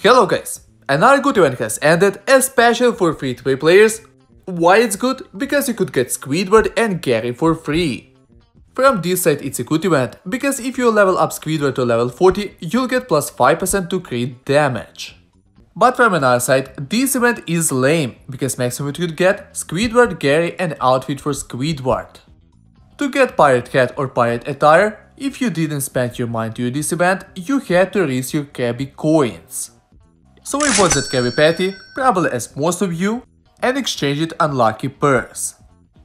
Hello guys! Another good event has ended, especially for free-to-play players. Why it's good? Because you could get Squidward and Gary for free. From this side it's a good event, because if you level up Squidward to level 40, you'll get plus 5% to crit damage. But from another side, this event is lame, because maximum you could get Squidward, Gary and outfit for Squidward. To get pirate hat or pirate attire, if you didn't spend your money to this event, you had to raise your Krabby coins. So I bought that Krabby Patty, probably as most of you, and exchanged it on Lucky Purse.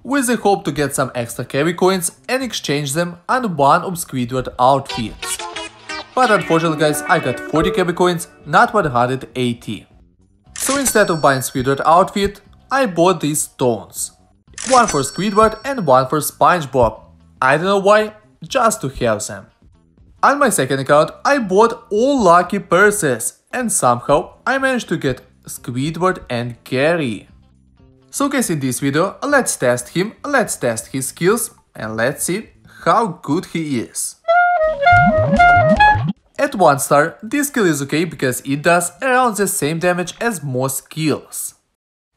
With the hope to get some extra Krabby coins and exchange them on one of Squidward outfits. But unfortunately guys, I got 40 Krabby coins, not 180. So instead of buying Squidward outfit, I bought these stones. One for Squidward and one for SpongeBob. I don't know why, just to have them. On my second account, I bought all lucky purses and somehow I managed to get Squidward and Gary. So guys, in this video, let's test him, let's test his skills and let's see how good he is. At 1 star, this skill is okay because it does around the same damage as most skills.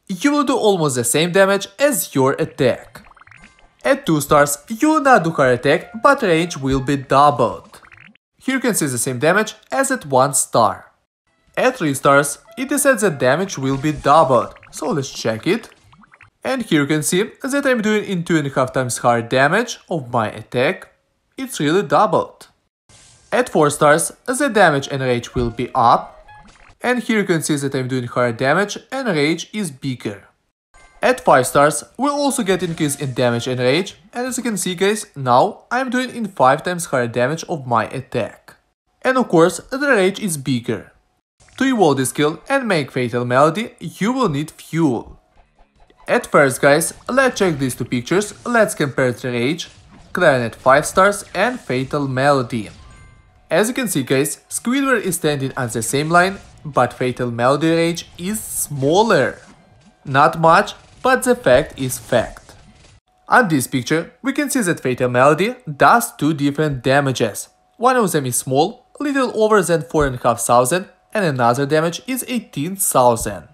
You will do almost the same damage as your attack. At 2 stars, you will not do hard attack, but range will be doubled. Here you can see the same damage as at 1 star. At 3 stars, it is said that damage will be doubled, so let's check it. And here you can see that I'm doing in 2.5 times higher damage of my attack. It's really doubled. At 4 stars, the damage and rage will be up. And here you can see that I'm doing higher damage and rage is bigger. At 5 stars, we'll also get increase in damage and rage, and as you can see guys, now I'm doing in 5 times higher damage of my attack. And of course, the rage is bigger. To evolve this skill and make Fatal Melody, you will need fuel. At first guys, let's check these two pictures, let's compare the rage, Clarinet 5 stars and Fatal Melody. As you can see guys, Squidward is standing on the same line, but Fatal Melody Rage is smaller. Not much, but the fact is fact. On this picture, we can see that Fatal Melody does two different damages. One of them is small, little over than 4500 and another damage is 18000.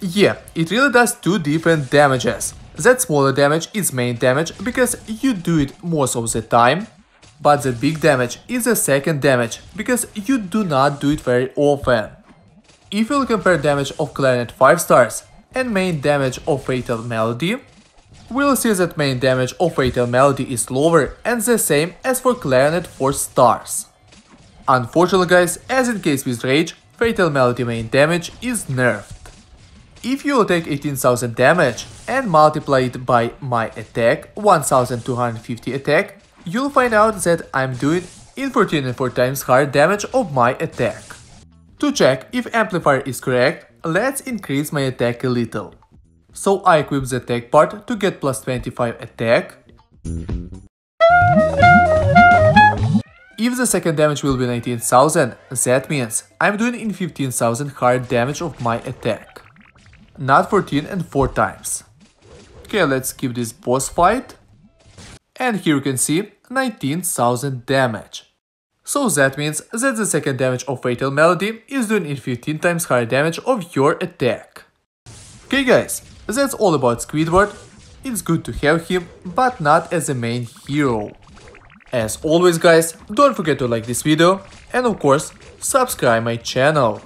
Yeah, it really does two different damages. That smaller damage is main damage because you do it most of the time, but the big damage is the second damage, because you do not do it very often. If you compare damage of Clarinet 5 stars and main damage of Fatal Melody, we'll see that main damage of Fatal Melody is lower and the same as for Clarinet 4 stars. Unfortunately guys, as in case with Rage, Fatal Melody main damage is nerfed. If you take 18,000 damage and multiply it by my attack, 1250 attack, you'll find out that I'm doing in 14 and 4 times higher damage of my attack. To check if amplifier is correct, let's increase my attack a little. So I equip the attack part to get plus 25 attack. If the second damage will be 19,000, that means I'm doing in 15,000 higher damage of my attack. Not 14 and 4 times. Okay, let's skip this boss fight. And here you can see 19,000 damage. So that means that the second damage of Fatal Melody is doing in 15 times higher damage of your attack. Okay guys, that's all about Squidward. It's good to have him, but not as a main hero. As always guys, don't forget to like this video and of course, subscribe my channel.